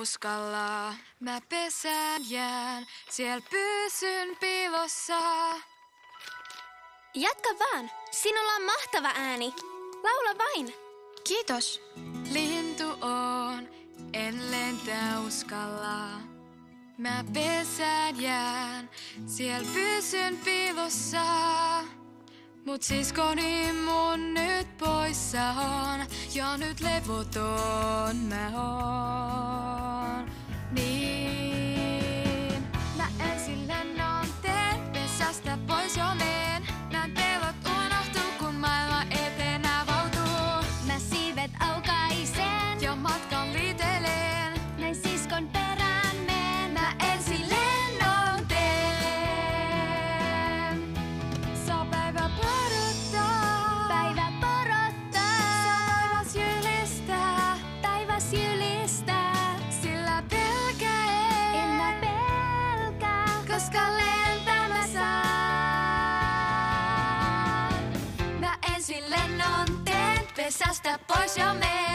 uskalla. Mä pesään jään, siellä pysyn piilossa. Jatka vaan, sinulla on mahtava ääni. Laula vain. Kiitos. Lintu on, en lentää uskalla. Mä pesään jään, siellä pysyn piilossa. Mut siskoni mun nyt poissa on, ja nyt levoton mä oon. regresaste a por yo me